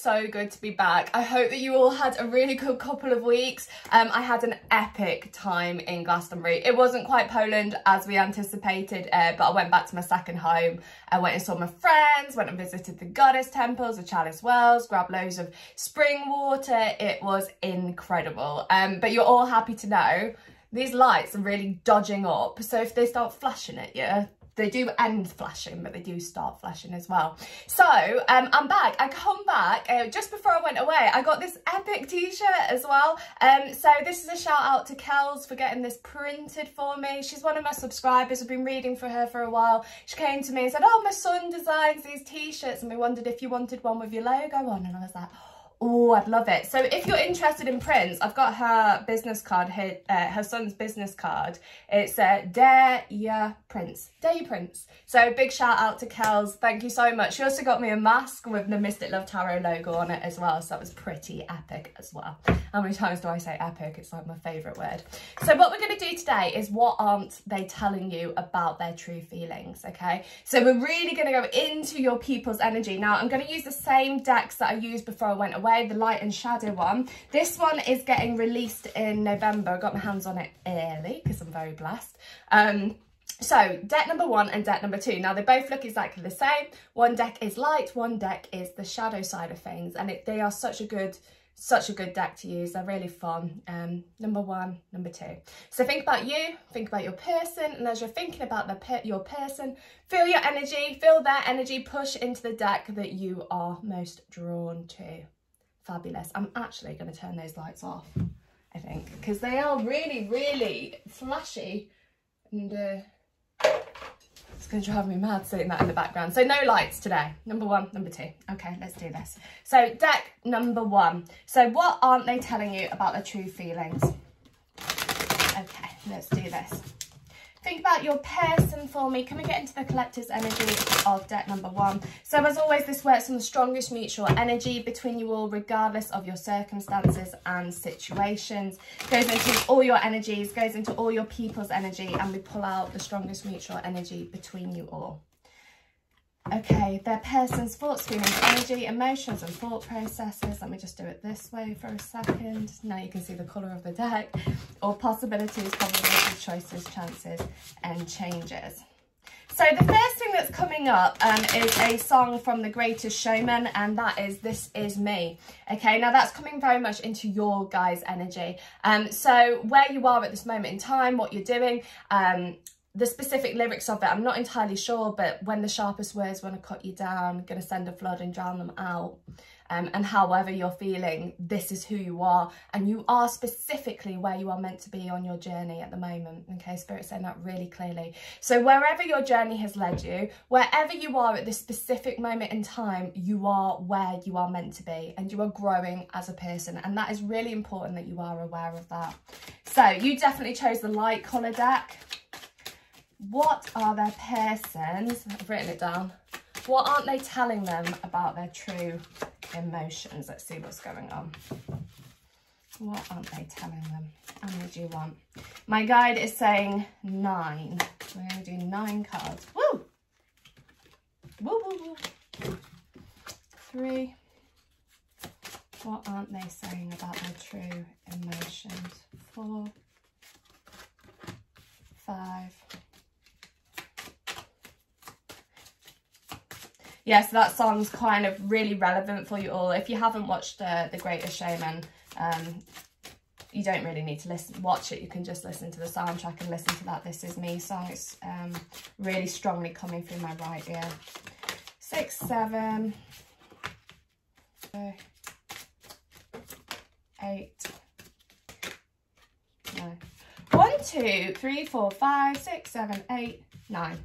so good to be back. I hope that you all had a really good couple of weeks. Um, I had an epic time in Glastonbury. It wasn't quite Poland as we anticipated, uh, but I went back to my second home. I went and saw my friends, went and visited the goddess temples, the Chalice Wells, grabbed loads of spring water. It was incredible. Um, but you're all happy to know these lights are really dodging up. So if they start flashing at you, they do end flashing, but they do start flashing as well. So um, I'm back. I come back uh, just before I went away. I got this epic t-shirt as well. Um, so this is a shout out to Kels for getting this printed for me. She's one of my subscribers. I've been reading for her for a while. She came to me and said, oh, my son designs these t-shirts and we wondered if you wanted one with your logo on. And I was like, Oh, I'd love it. So if you're interested in prints, I've got her business card here, uh, her son's business card. It's uh, Dare Your Prints, Dare Your Prints. So big shout out to Kels. Thank you so much. She also got me a mask with the Mystic Love Tarot logo on it as well. So that was pretty epic as well. How many times do I say epic? It's like my favourite word. So what we're going to do today is what aren't they telling you about their true feelings, okay? So we're really going to go into your people's energy. Now, I'm going to use the same decks that I used before I went away away, the light and shadow one. This one is getting released in November. I got my hands on it early because I'm very blessed. Um, so deck number one and deck number two. Now they both look exactly the same. One deck is light, one deck is the shadow side of things. And it, they are such a good such a good deck to use. They're really fun. Um, number one, number two. So think about you, think about your person, and as you're thinking about the your person, feel your energy, feel their energy, push into the deck that you are most drawn to fabulous. I'm actually going to turn those lights off, I think, because they are really, really flashy and uh, it's going to drive me mad seeing that in the background. So no lights today. Number one, number two. Okay, let's do this. So deck number one. So what aren't they telling you about the true feelings? Okay, let's do this. Think about your person for me. Can we get into the collective energy of deck number one? So as always, this works on the strongest mutual energy between you all, regardless of your circumstances and situations. Goes into all your energies, goes into all your people's energy, and we pull out the strongest mutual energy between you all. Okay, their person's thoughts, feelings, energy, emotions and thought processes. Let me just do it this way for a second. Now you can see the colour of the deck. Or possibilities, probabilities, choices, chances and changes. So the first thing that's coming up um, is a song from The Greatest Showman and that is This Is Me. Okay, now that's coming very much into your guys' energy. Um, so where you are at this moment in time, what you're doing, um, the specific lyrics of it, I'm not entirely sure, but when the sharpest words want to cut you down, going to send a flood and drown them out. Um, and however you're feeling, this is who you are. And you are specifically where you are meant to be on your journey at the moment. Okay, Spirit saying that really clearly. So wherever your journey has led you, wherever you are at this specific moment in time, you are where you are meant to be and you are growing as a person. And that is really important that you are aware of that. So you definitely chose the light colour deck. What are their persons? I've written it down. What aren't they telling them about their true emotions? Let's see what's going on. What aren't they telling them? How many do you want? My guide is saying nine. We're going to do nine cards. Woo! Woo, woo, woo. Three. What aren't they saying about their true emotions? Four. Five. Yeah, so that song's kind of really relevant for you all. If you haven't watched uh, The Greatest Showman, um, you don't really need to listen, watch it. You can just listen to the soundtrack and listen to that This Is Me song. It's um, really strongly coming through my right ear. Six, seven, eight, nine. One, two, three, four, five, six, seven, eight, nine.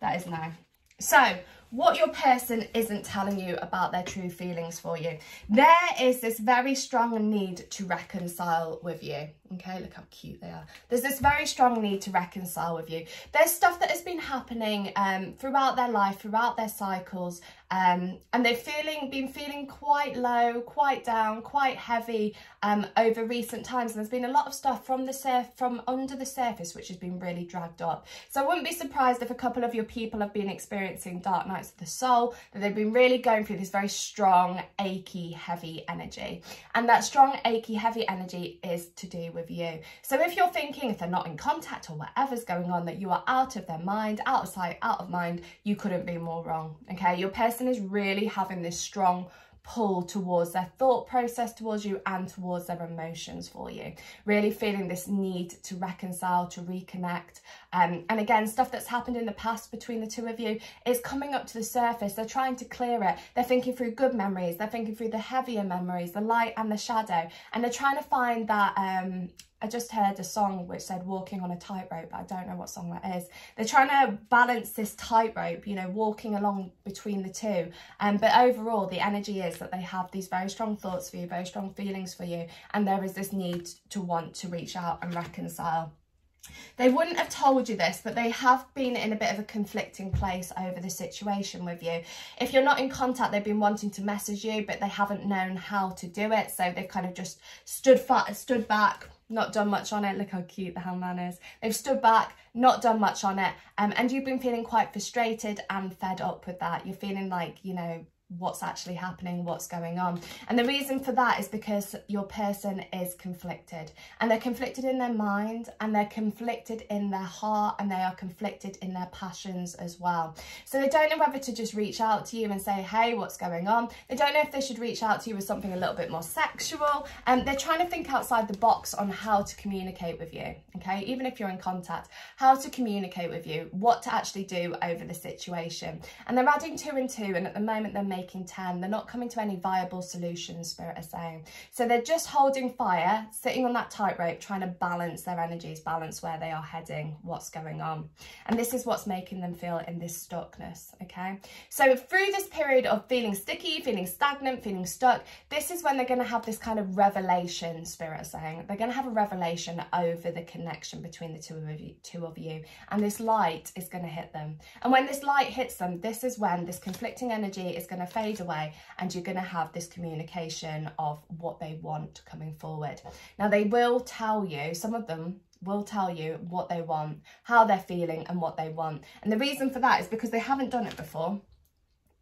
That is nine. So what your person isn't telling you about their true feelings for you. There is this very strong need to reconcile with you, Okay, look how cute they are. There's this very strong need to reconcile with you. There's stuff that has been happening um, throughout their life, throughout their cycles, um, and they've feeling been feeling quite low, quite down, quite heavy um, over recent times. And there's been a lot of stuff from the surf from under the surface which has been really dragged up. So I wouldn't be surprised if a couple of your people have been experiencing dark nights of the soul, that they've been really going through this very strong, achy, heavy energy. And that strong, achy, heavy energy is to do with you. So if you're thinking, if they're not in contact or whatever's going on, that you are out of their mind, out of sight, out of mind, you couldn't be more wrong. Okay, your person is really having this strong pull towards their thought process towards you and towards their emotions for you. Really feeling this need to reconcile, to reconnect. Um, and again, stuff that's happened in the past between the two of you is coming up to the surface. They're trying to clear it. They're thinking through good memories. They're thinking through the heavier memories, the light and the shadow. And they're trying to find that um, I just heard a song which said walking on a tightrope, but I don't know what song that is. They're trying to balance this tightrope, you know, walking along between the two. Um, but overall, the energy is that they have these very strong thoughts for you, very strong feelings for you. And there is this need to want to reach out and reconcile. They wouldn't have told you this, but they have been in a bit of a conflicting place over the situation with you. If you're not in contact, they've been wanting to message you, but they haven't known how to do it. So they've kind of just stood, stood back, not done much on it. Look how cute the hangman is. They've stood back, not done much on it. Um, and you've been feeling quite frustrated and fed up with that. You're feeling like, you know, what's actually happening, what's going on. And the reason for that is because your person is conflicted and they're conflicted in their mind and they're conflicted in their heart and they are conflicted in their passions as well. So they don't know whether to just reach out to you and say, hey, what's going on? They don't know if they should reach out to you with something a little bit more sexual. And um, they're trying to think outside the box on how to communicate with you, okay? Even if you're in contact, how to communicate with you, what to actually do over the situation. And they're adding two and two and at the moment they're making 10. They're not coming to any viable solutions, Spirit is saying. So they're just holding fire, sitting on that tightrope, trying to balance their energies, balance where they are heading, what's going on. And this is what's making them feel in this stuckness, okay? So through this period of feeling sticky, feeling stagnant, feeling stuck, this is when they're going to have this kind of revelation, Spirit is saying. They're going to have a revelation over the connection between the two of you, two of you. And this light is going to hit them. And when this light hits them, this is when this conflicting energy is going to fade away and you're going to have this communication of what they want coming forward. Now they will tell you, some of them will tell you what they want, how they're feeling and what they want. And the reason for that is because they haven't done it before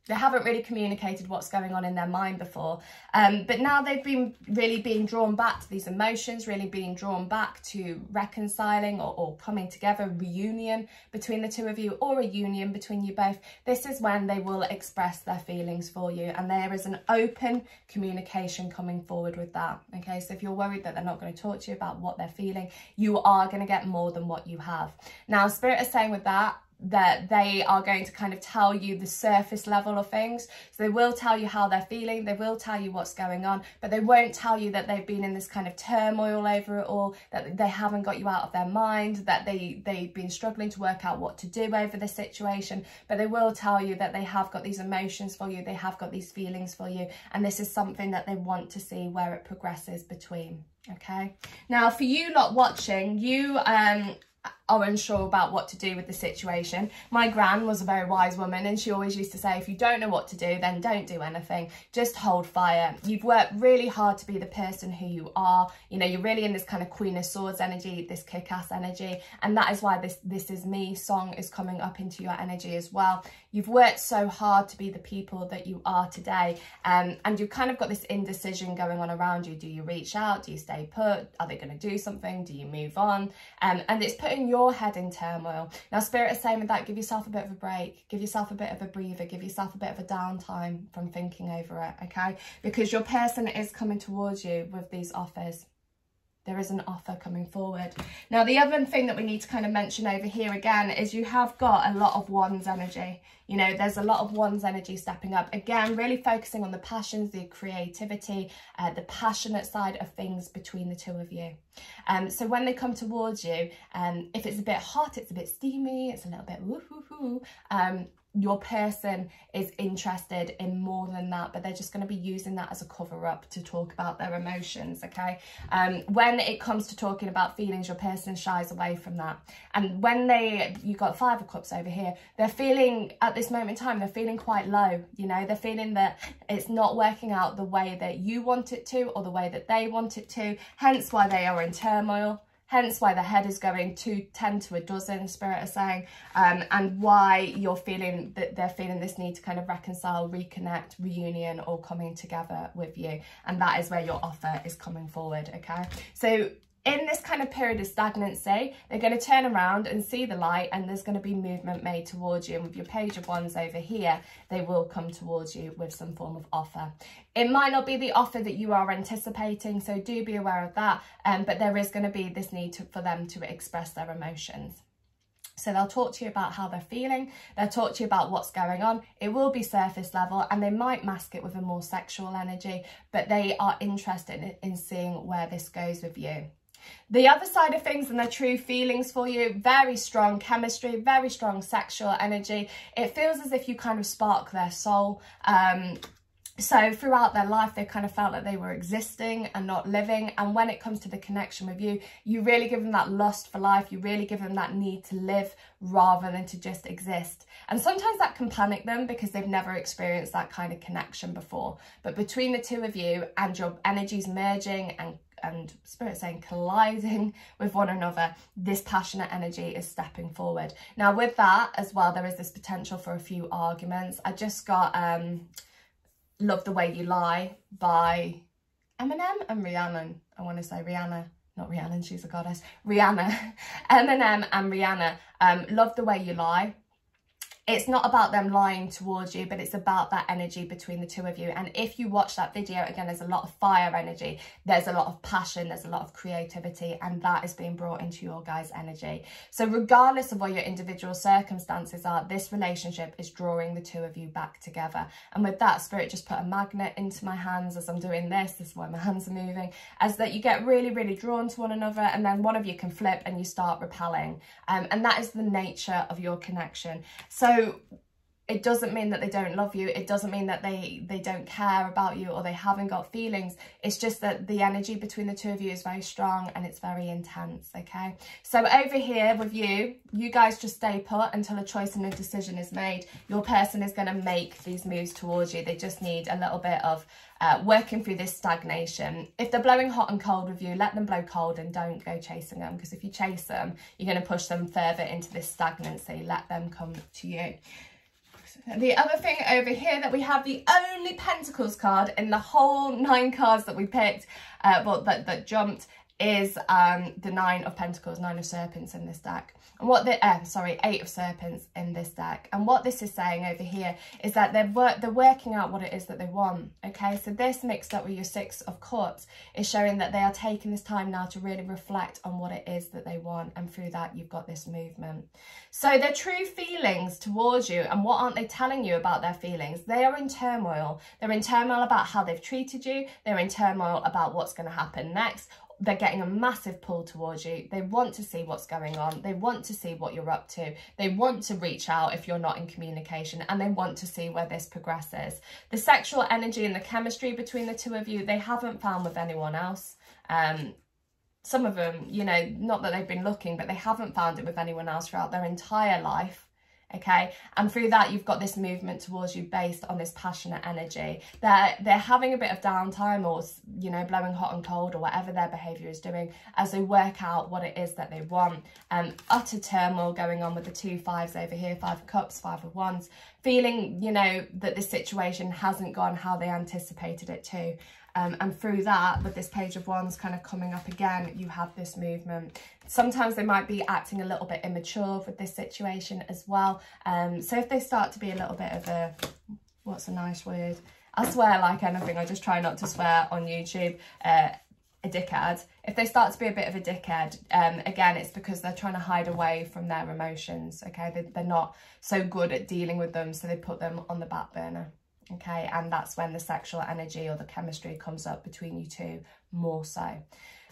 they haven't really communicated what's going on in their mind before. Um, but now they've been really being drawn back to these emotions really being drawn back to reconciling or, or, coming together reunion between the two of you or a union between you both. This is when they will express their feelings for you and there is an open communication coming forward with that. Okay so if you're worried that they're not going to talk to you about what they're feeling you are going to get more than what you have. Now spirit is saying with that that they are going to kind of tell you the surface level of things. So they will tell you how they're feeling, they will tell you what's going on, but they won't tell you that they've been in this kind of turmoil over it all, that they haven't got you out of their mind, that they, they've been struggling to work out what to do over the situation, but they will tell you that they have got these emotions for you, they have got these feelings for you, and this is something that they want to see where it progresses between okay now for you lot watching you um are unsure about what to do with the situation. My gran was a very wise woman and she always used to say, if you don't know what to do, then don't do anything. Just hold fire. You've worked really hard to be the person who you are. You know, you're really in this kind of Queen of Swords energy, this kick-ass energy. And that is why this This Is Me song is coming up into your energy as well. You've worked so hard to be the people that you are today. Um, and you've kind of got this indecision going on around you. Do you reach out? Do you stay put? Are they going to do something? Do you move on? Um, and it's putting your head in turmoil. Now, Spirit is saying with that, give yourself a bit of a break, give yourself a bit of a breather, give yourself a bit of a downtime from thinking over it, okay? Because your person is coming towards you with these offers there is an offer coming forward. Now, the other thing that we need to kind of mention over here again is you have got a lot of wands energy. You know, there's a lot of wands energy stepping up. Again, really focusing on the passions, the creativity, uh, the passionate side of things between the two of you. Um, so when they come towards you, um, if it's a bit hot, it's a bit steamy, it's a little bit woo-hoo-hoo, um, your person is interested in more than that but they're just going to be using that as a cover up to talk about their emotions okay? Um when it comes to talking about feelings your person shies away from that. And when they you got five of cups over here they're feeling at this moment in time they're feeling quite low you know? They're feeling that it's not working out the way that you want it to or the way that they want it to hence why they are in turmoil hence why the head is going to 10 to a dozen spirit is saying um, and why you're feeling that they're feeling this need to kind of reconcile reconnect reunion or coming together with you. And that is where your offer is coming forward okay? So in this kind of period of stagnancy, they're going to turn around and see the light and there's going to be movement made towards you. And with your page of wands over here, they will come towards you with some form of offer. It might not be the offer that you are anticipating, so do be aware of that. Um, but there is going to be this need to, for them to express their emotions. So they'll talk to you about how they're feeling, they'll talk to you about what's going on. It will be surface level and they might mask it with a more sexual energy, but they are interested in, in seeing where this goes with you. The other side of things and their true feelings for you, very strong chemistry, very strong sexual energy. It feels as if you kind of spark their soul. Um, so throughout their life, they kind of felt that they were existing and not living. And when it comes to the connection with you, you really give them that lust for life. You really give them that need to live rather than to just exist. And sometimes that can panic them because they've never experienced that kind of connection before. But between the two of you and your energies merging and and spirit saying colliding with one another, this passionate energy is stepping forward. Now with that as well, there is this potential for a few arguments. I just got um, Love the Way You Lie by Eminem and Rihanna. I want to say Rihanna not Rihanna, she's a goddess, Rihanna, Eminem and Rihanna, um, Love the Way You Lie it's not about them lying towards you, but it's about that energy between the two of you. And if you watch that video, again, there's a lot of fire energy, there's a lot of passion, there's a lot of creativity, and that is being brought into your guys' energy. So regardless of what your individual circumstances are, this relationship is drawing the two of you back together. And with that, Spirit just put a magnet into my hands as I'm doing this, this is why my hands are moving, as that you get really, really drawn to one another, and then one of you can flip and you start repelling. Um, and that is the nature of your connection. So so it doesn't mean that they don't love you. It doesn't mean that they, they don't care about you or they haven't got feelings. It's just that the energy between the two of you is very strong and it's very intense, okay? So over here with you, you guys just stay put until a choice and a decision is made. Your person is going to make these moves towards you. They just need a little bit of uh, working through this stagnation. If they're blowing hot and cold with you, let them blow cold and don't go chasing them because if you chase them, you're going to push them further into this stagnancy. Let them come to you. The other thing over here that we have the only Pentacles card in the whole nine cards that we picked, uh, well, that, that jumped, is um, the Nine of Pentacles, Nine of Serpents in this deck. And what the, uh, sorry, Eight of Serpents in this deck. And what this is saying over here is that they're, wor they're working out what it is that they want, okay? So this mixed up with your Six of Cups is showing that they are taking this time now to really reflect on what it is that they want. And through that, you've got this movement. So their true feelings towards you and what aren't they telling you about their feelings? They are in turmoil. They're in turmoil about how they've treated you. They're in turmoil about what's going to happen next they're getting a massive pull towards you. They want to see what's going on. They want to see what you're up to. They want to reach out if you're not in communication and they want to see where this progresses. The sexual energy and the chemistry between the two of you, they haven't found with anyone else. Um, some of them, you know, not that they've been looking, but they haven't found it with anyone else throughout their entire life okay? And through that you've got this movement towards you based on this passionate energy. They're they're having a bit of downtime or you know blowing hot and cold or whatever their behavior is doing as they work out what it is that they want. Um utter turmoil going on with the two fives over here five of cups five of wands feeling you know that the situation hasn't gone how they anticipated it to um, and through that, with this page of wands kind of coming up again, you have this movement. Sometimes they might be acting a little bit immature with this situation as well. Um, so if they start to be a little bit of a, what's a nice word? I swear like anything, I just try not to swear on YouTube. Uh, a dickhead. If they start to be a bit of a dickhead, um, again, it's because they're trying to hide away from their emotions, okay? They, they're not so good at dealing with them, so they put them on the back burner okay? And that's when the sexual energy or the chemistry comes up between you two more so.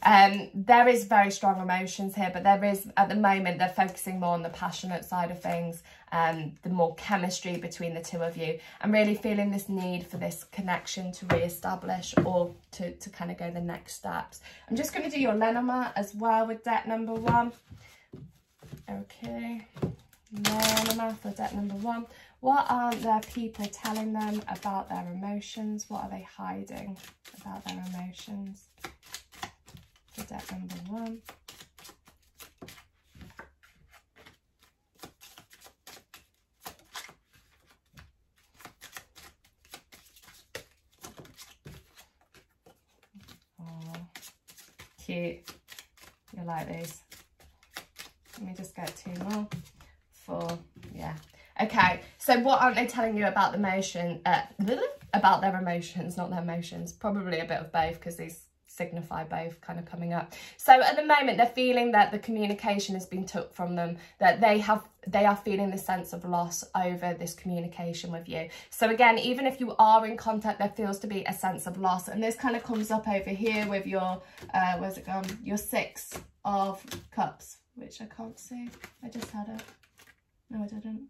Um, there is very strong emotions here, but there is, at the moment, they're focusing more on the passionate side of things, um, the more chemistry between the two of you, and really feeling this need for this connection to re-establish or to, to kind of go the next steps. I'm just going to do your Lenormand as well with deck number one. Okay, Lenormand for deck number one. What aren't their people telling them about their emotions? What are they hiding about their emotions? For deck number one. Oh, cute. You like these? Let me just get two more. Four, yeah. Okay, so what aren't they telling you about the emotion, uh, about their emotions, not their emotions? Probably a bit of both because these signify both kind of coming up. So at the moment, they're feeling that the communication has been took from them, that they have they are feeling the sense of loss over this communication with you. So again, even if you are in contact, there feels to be a sense of loss. And this kind of comes up over here with your, uh, where's it gone? Your six of cups, which I can't see. I just had it. No, I didn't.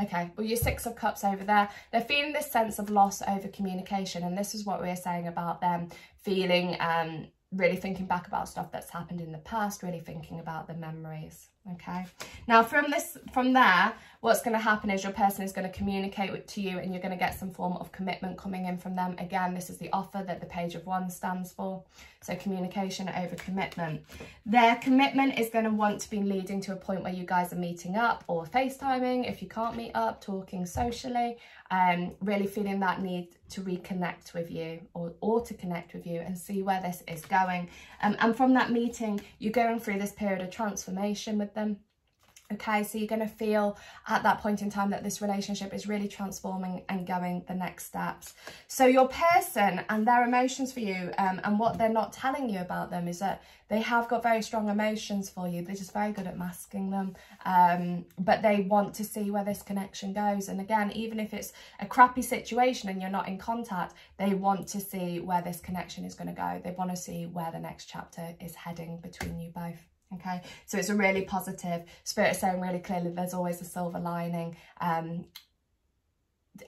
Okay, well, your Six of Cups over there, they're feeling this sense of loss over communication. And this is what we are saying about them feeling, um, really thinking back about stuff that's happened in the past, really thinking about the memories okay. Now from this from there what's going to happen is your person is going to communicate with, to you and you're going to get some form of commitment coming in from them. Again this is the offer that the page of wands stands for. So communication over commitment. Their commitment is going to want to be leading to a point where you guys are meeting up or facetiming if you can't meet up talking socially um really feeling that need to reconnect with you or, or to connect with you and see where this is going. Um, and from that meeting you're going through this period of transformation with them okay so you're going to feel at that point in time that this relationship is really transforming and going the next steps. So your person and their emotions for you um, and what they're not telling you about them is that they have got very strong emotions for you. They're just very good at masking them um, but they want to see where this connection goes. And again even if it's a crappy situation and you're not in contact they want to see where this connection is going to go. They want to see where the next chapter is heading between you both okay so it's a really positive spirit saying really clearly there's always a silver lining um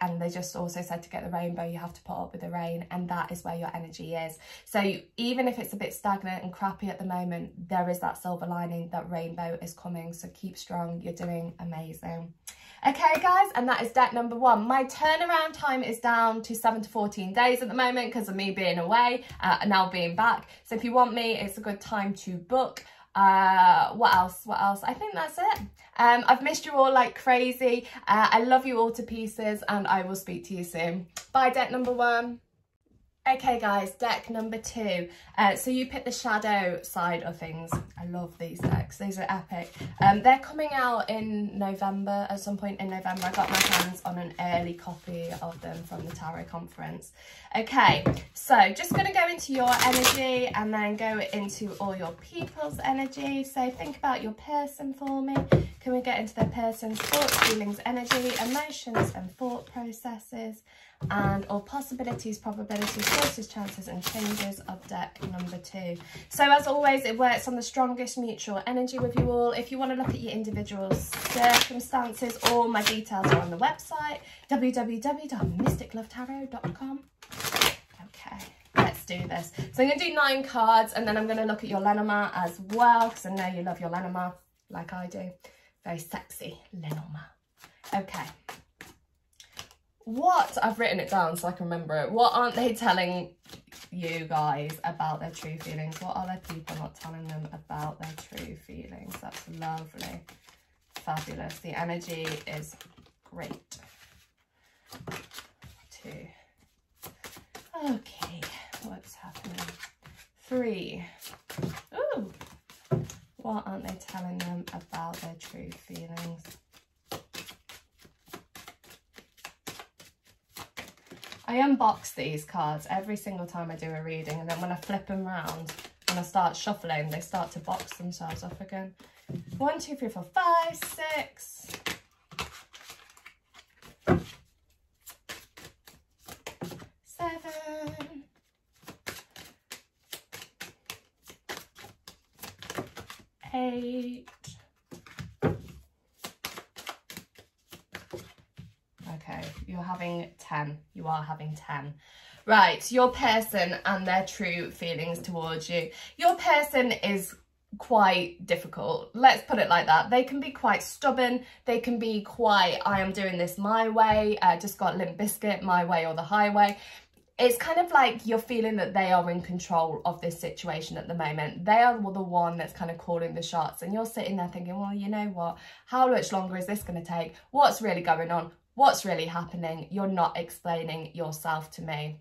and they just also said to get the rainbow you have to put up with the rain and that is where your energy is so you, even if it's a bit stagnant and crappy at the moment there is that silver lining that rainbow is coming so keep strong you're doing amazing Okay guys, and that is deck number one. My turnaround time is down to 7 to 14 days at the moment because of me being away uh, and now being back. So if you want me, it's a good time to book. Uh, what else? What else? I think that's it. Um, I've missed you all like crazy. Uh, I love you all to pieces and I will speak to you soon. Bye, deck number one. Okay guys, deck number two. Uh, so you pick the shadow side of things. I love these decks, these are epic. Um, they're coming out in November, at some point in November. I got my hands on an early copy of them from the Tarot Conference. Okay, so just to go into your energy and then go into all your people's energy. So think about your person for me. Can we get into their person's thoughts, feelings, energy, emotions and thought processes? And or possibilities, probabilities, choices, chances and changes of deck number two. So as always, it works on the strongest mutual energy with you all. If you want to look at your individual circumstances, all my details are on the website, www.mysticlovetarot.com. Okay, let's do this. So I'm going to do nine cards and then I'm going to look at your Lenormand as well because I know you love your Lenormand like I do. Very sexy Lenormand. Okay what I've written it down so I can remember it. What aren't they telling you guys about their true feelings? What are their people not telling them about their true feelings? That's lovely. Fabulous. The energy is great. Two. Okay, what's happening? Three. Ooh. What aren't they telling them about their true feelings? I unbox these cards every single time I do a reading and then when I flip them around and I start shuffling, they start to box themselves up again. One, two, three, four, five, six. Eight. Okay, you're having 10. You are having 10. Right, your person and their true feelings towards you. Your person is quite difficult. Let's put it like that. They can be quite stubborn. They can be quite, I am doing this my way. Uh, just got Limp Bizkit, my way or the highway. It's kind of like you're feeling that they are in control of this situation at the moment. They are the one that's kind of calling the shots and you're sitting there thinking, well, you know what? How much longer is this going to take? What's really going on? What's really happening? You're not explaining yourself to me.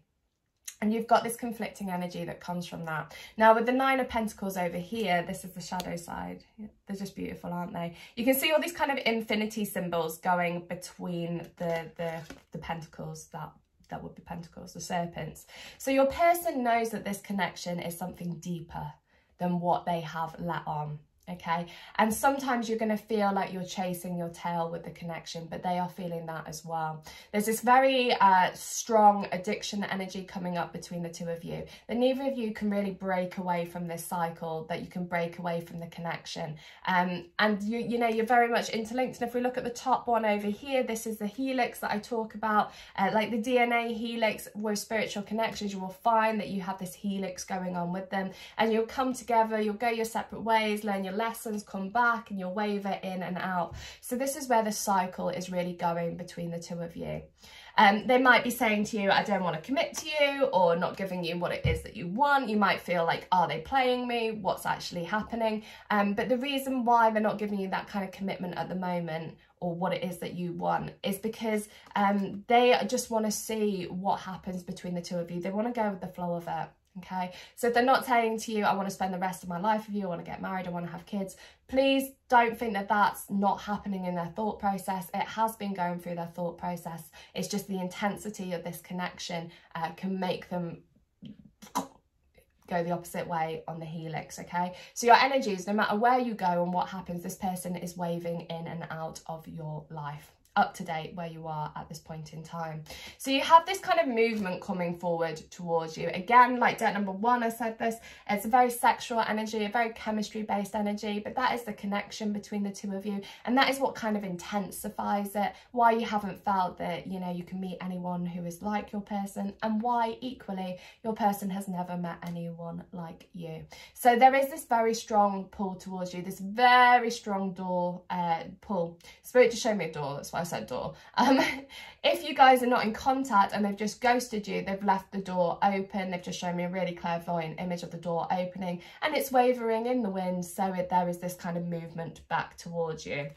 And you've got this conflicting energy that comes from that. Now with the Nine of Pentacles over here, this is the shadow side. They're just beautiful, aren't they? You can see all these kind of infinity symbols going between the, the, the pentacles, that, that would be pentacles, the serpents. So your person knows that this connection is something deeper than what they have let on okay? And sometimes you're going to feel like you're chasing your tail with the connection but they are feeling that as well. There's this very uh, strong addiction energy coming up between the two of you that neither of you can really break away from this cycle that you can break away from the connection. Um, and you you know you're very much interlinked and if we look at the top one over here this is the helix that I talk about. Uh, like the DNA helix with spiritual connections you will find that you have this helix going on with them and you'll come together you'll go your separate ways learn your lessons come back and you'll waver in and out. So this is where the cycle is really going between the two of you. Um, they might be saying to you, I don't want to commit to you or not giving you what it is that you want. You might feel like, are they playing me? What's actually happening? Um, but the reason why they're not giving you that kind of commitment at the moment or what it is that you want is because um, they just want to see what happens between the two of you. They want to go with the flow of it okay? So if they're not saying to you i want to spend the rest of my life with you i want to get married i want to have kids please don't think that that's not happening in their thought process. It has been going through their thought process. It's just the intensity of this connection uh, can make them go the opposite way on the helix okay? So your energies no matter where you go and what happens this person is waving in and out of your life up to date where you are at this point in time. So you have this kind of movement coming forward towards you. Again, like deck number one, I said this, it's a very sexual energy, a very chemistry based energy, but that is the connection between the two of you. And that is what kind of intensifies it, why you haven't felt that, you know, you can meet anyone who is like your person and why equally your person has never met anyone like you. So there is this very strong pull towards you, this very strong door uh, pull. Spirit to show me a door, that's why Said door. Um, if you guys are not in contact and they've just ghosted you, they've left the door open, they've just shown me a really clairvoyant image of the door opening and it's wavering in the wind so it, there is this kind of movement back towards you.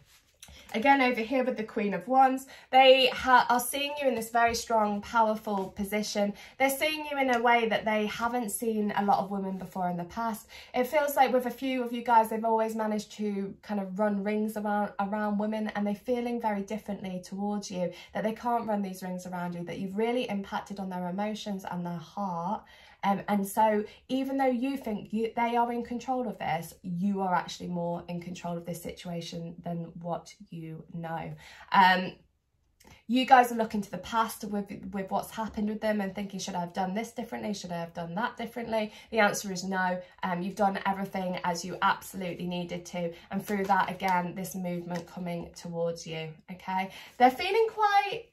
Again, over here with the Queen of Wands, they are seeing you in this very strong, powerful position. They're seeing you in a way that they haven't seen a lot of women before in the past. It feels like with a few of you guys, they've always managed to kind of run rings around, around women and they're feeling very differently towards you, that they can't run these rings around you, that you've really impacted on their emotions and their heart um, and so even though you think you, they are in control of this, you are actually more in control of this situation than what you know. Um, you guys are looking to the past with, with what's happened with them and thinking, should I have done this differently? Should I have done that differently? The answer is no. Um, you've done everything as you absolutely needed to. And through that, again, this movement coming towards you, okay? They're feeling quite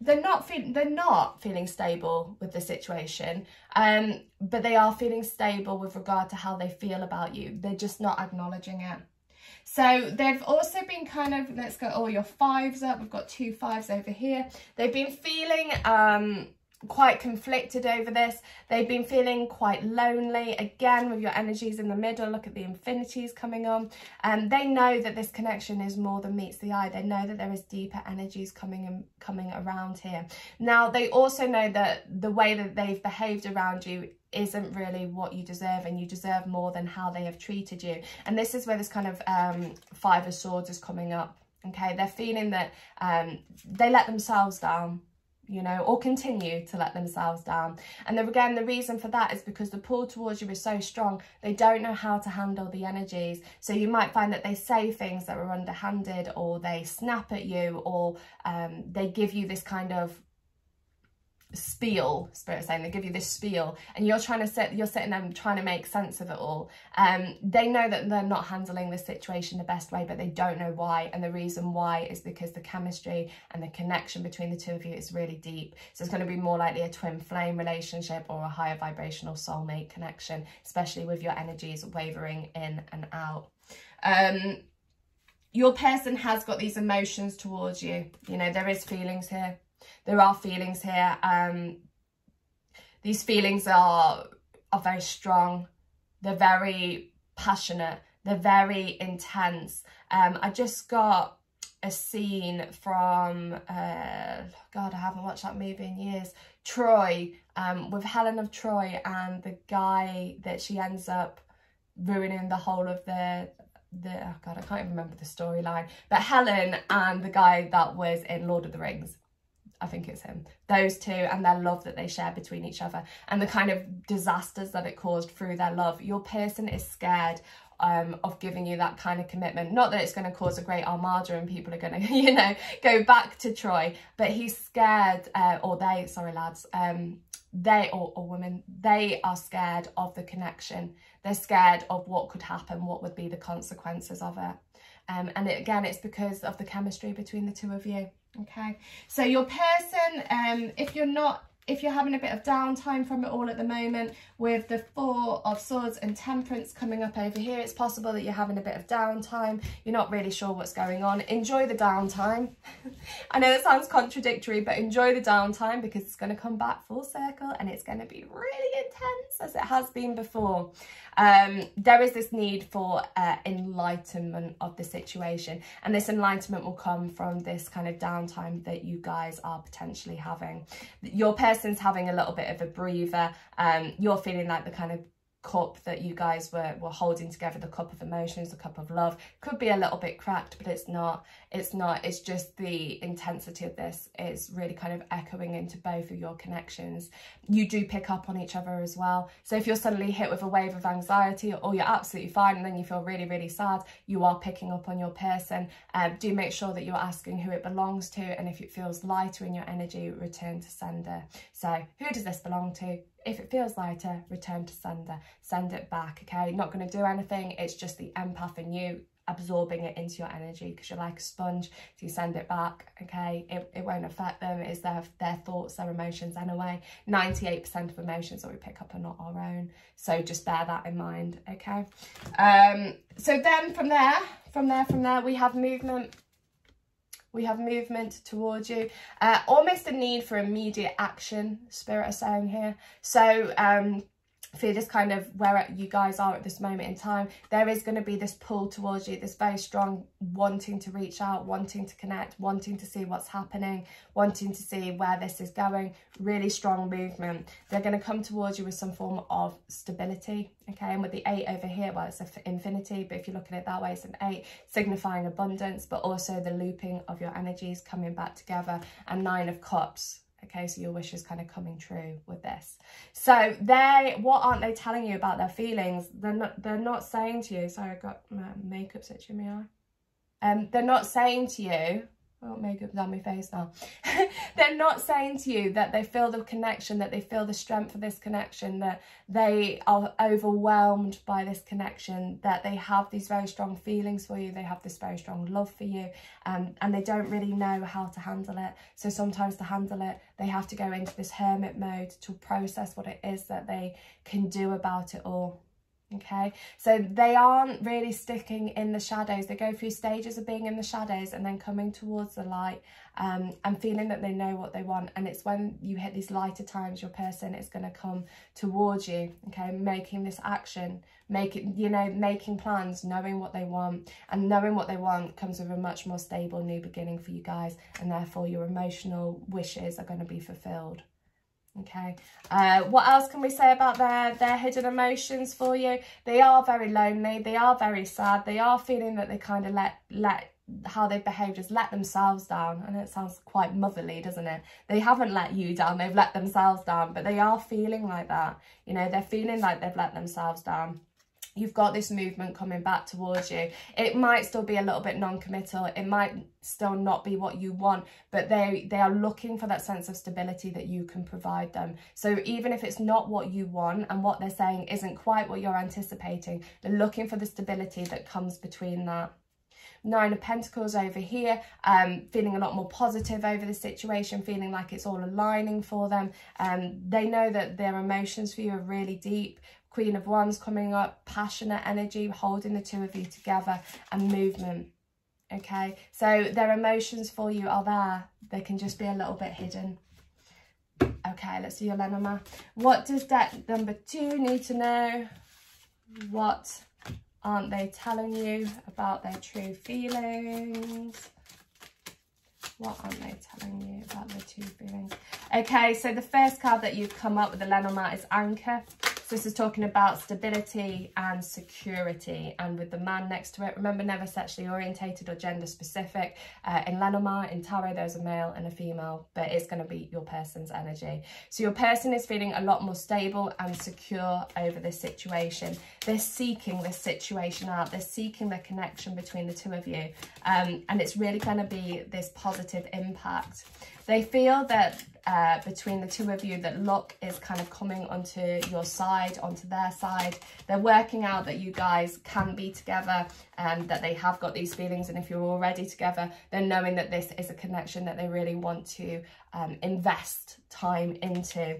they're not feeling they're not feeling stable with the situation um but they are feeling stable with regard to how they feel about you. They're just not acknowledging it. So they've also been kind of let's go all your fives up. We've got two fives over here. They've been feeling um quite conflicted over this. They've been feeling quite lonely. Again, with your energies in the middle, look at the infinities coming on. And um, they know that this connection is more than meets the eye. They know that there is deeper energies coming and coming around here. Now, they also know that the way that they've behaved around you isn't really what you deserve and you deserve more than how they have treated you. And this is where this kind of um, Five of Swords is coming up. Okay, they're feeling that um, they let themselves down you know, or continue to let themselves down. And then again, the reason for that is because the pull towards you is so strong, they don't know how to handle the energies. So you might find that they say things that are underhanded or they snap at you or um, they give you this kind of spiel spirit saying they give you this spiel and you're trying to sit you're sitting there trying to make sense of it all. Um they know that they're not handling the situation the best way but they don't know why and the reason why is because the chemistry and the connection between the two of you is really deep. So it's going to be more likely a twin flame relationship or a higher vibrational soulmate connection especially with your energies wavering in and out. Um your person has got these emotions towards you. You know there is feelings here there are feelings here. Um, these feelings are, are very strong. They're very passionate. They're very intense. Um, I just got a scene from, uh, God, I haven't watched that movie in years, Troy, um, with Helen of Troy and the guy that she ends up ruining the whole of the the oh god I can't even remember the storyline but Helen and the guy that was in Lord of the Rings I think it's him. Those two and their love that they share between each other and the kind of disasters that it caused through their love. Your person is scared um, of giving you that kind of commitment. Not that it's going to cause a great armada and people are going to, you know, go back to Troy, but he's scared, uh, or they, sorry lads, um, they, or, or women, they are scared of the connection. They're scared of what could happen, what would be the consequences of it. Um, and it, again, it's because of the chemistry between the two of you okay? So your person um if you're not if you're having a bit of downtime from it all at the moment with the four of swords and temperance coming up over here it's possible that you're having a bit of downtime. You're not really sure what's going on. Enjoy the downtime. I know that sounds contradictory but enjoy the downtime because it's going to come back full circle and it's going to be really intense as it has been before um, there is this need for uh, enlightenment of the situation and this enlightenment will come from this kind of downtime that you guys are potentially having your person's having a little bit of a breather um, you're feeling like the kind of cup that you guys were, were holding together, the cup of emotions, the cup of love. Could be a little bit cracked, but it's not. It's not. It's just the intensity of this is really kind of echoing into both of your connections. You do pick up on each other as well. So if you're suddenly hit with a wave of anxiety or you're absolutely fine and then you feel really, really sad, you are picking up on your person. Um, do make sure that you're asking who it belongs to and if it feels lighter in your energy, return to sender. So who does this belong to? If it feels lighter, return to sender. Send it back, okay? Not going to do anything. It's just the empath in you absorbing it into your energy because you're like a sponge you send it back okay? It, it won't affect them it's their their thoughts their emotions anyway. 98 percent of emotions that we pick up are not our own so just bear that in mind okay? Um so then from there from there from there we have movement. We have movement towards you. Uh, almost a need for immediate action spirit is saying here. So um for just kind of where you guys are at this moment in time. There is going to be this pull towards you this very strong wanting to reach out wanting to connect wanting to see what's happening wanting to see where this is going. Really strong movement. They're going to come towards you with some form of stability okay? And with the eight over here well it's infinity but if you look at it that way it's an eight signifying abundance but also the looping of your energies coming back together. And nine of cups okay so your wish is kind of coming true with this. So they what aren't they telling you about their feelings? They're not they're not saying to you sorry i got my makeup stitching me eye. Um they're not saying to you Oh, makeup down my face now. They're not saying to you that they feel the connection, that they feel the strength of this connection, that they are overwhelmed by this connection, that they have these very strong feelings for you, they have this very strong love for you, um, and they don't really know how to handle it. So sometimes to handle it, they have to go into this hermit mode to process what it is that they can do about it all okay? So they aren't really sticking in the shadows. They go through stages of being in the shadows and then coming towards the light um, and feeling that they know what they want. And it's when you hit these lighter times your person is going to come towards you okay? Making this action making you know making plans knowing what they want. And knowing what they want comes with a much more stable new beginning for you guys and therefore your emotional wishes are going to be fulfilled Okay, uh, what else can we say about their, their hidden emotions for you? They are very lonely, they are very sad, they are feeling that they kind of let, let how they behave just let themselves down. And it sounds quite motherly, doesn't it? They haven't let you down, they've let themselves down, but they are feeling like that. You know, they're feeling like they've let themselves down you've got this movement coming back towards you. It might still be a little bit non-committal. It might still not be what you want, but they, they are looking for that sense of stability that you can provide them. So even if it's not what you want and what they're saying isn't quite what you're anticipating, they're looking for the stability that comes between that. Nine of Pentacles over here, um, feeling a lot more positive over the situation, feeling like it's all aligning for them. Um, they know that their emotions for you are really deep, Queen of Wands coming up, passionate energy, holding the two of you together and movement. Okay, so their emotions for you are there. They can just be a little bit hidden. Okay, let's do your Lenormand. What does deck number two need to know? What aren't they telling you about their true feelings? What aren't they telling you about their true feelings? Okay, so the first card that you've come up with the Lenormand is Anchor. So this is talking about stability and security. And with the man next to it, remember never sexually orientated or gender specific. Uh, in Lenormand, in Tarot, there's a male and a female, but it's going to be your person's energy. So your person is feeling a lot more stable and secure over this situation. They're seeking this situation out. They're seeking the connection between the two of you. Um, and it's really going to be this positive impact. They feel that uh, between the two of you that luck is kind of coming onto your side, onto their side. They're working out that you guys can be together and that they have got these feelings. And if you're already together, then knowing that this is a connection that they really want to um, invest time into.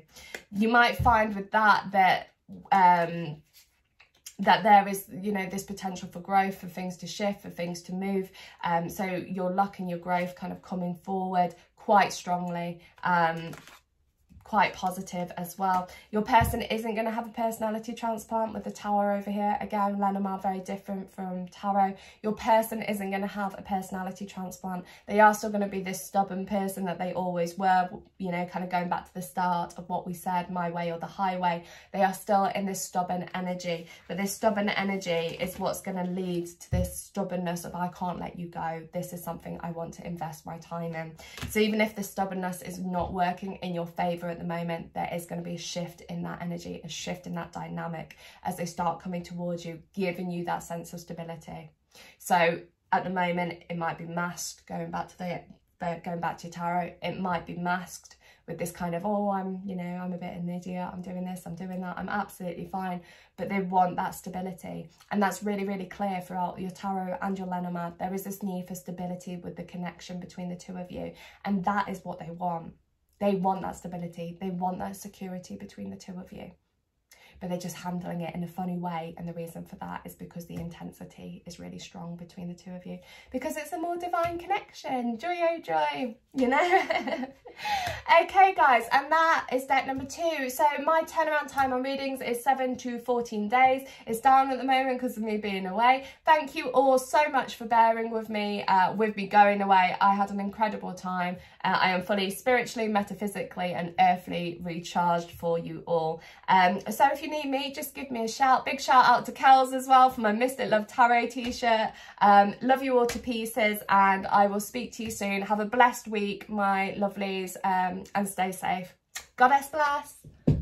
You might find with that that um, that there is, you know, this potential for growth, for things to shift, for things to move. Um, so your luck and your growth kind of coming forward quite strongly. Um, quite positive as well. Your person isn't going to have a personality transplant with the tower over here. Again, Lenormand very different from tarot. Your person isn't going to have a personality transplant. They are still going to be this stubborn person that they always were, you know, kind of going back to the start of what we said, my way or the highway. They are still in this stubborn energy, but this stubborn energy is what's going to lead to this stubbornness of I can't let you go. This is something I want to invest my time in. So even if the stubbornness is not working in your favour at the moment, there is going to be a shift in that energy, a shift in that dynamic as they start coming towards you, giving you that sense of stability. So at the moment, it might be masked, going back to the going back to tarot, it might be masked with this kind of, oh, I'm, you know, I'm a bit an idiot, I'm doing this, I'm doing that, I'm absolutely fine. But they want that stability. And that's really, really clear throughout your tarot and your Lenormand. There is this need for stability with the connection between the two of you. And that is what they want. They want that stability. They want that security between the two of you. But they're just handling it in a funny way. And the reason for that is because the intensity is really strong between the two of you. Because it's a more divine connection. Joy, oh joy, you know? okay, guys. And that is deck number two. So my turnaround time on readings is 7 to 14 days. It's down at the moment because of me being away. Thank you all so much for bearing with me, uh, with me going away. I had an incredible time. Uh, I am fully spiritually, metaphysically and earthly recharged for you all. Um, so if you need me, just give me a shout. Big shout out to Kels as well for my Mystic Love Tarot t-shirt. Um, love you all to pieces and I will speak to you soon. Have a blessed week, my lovelies, um, and stay safe. Goddess bless.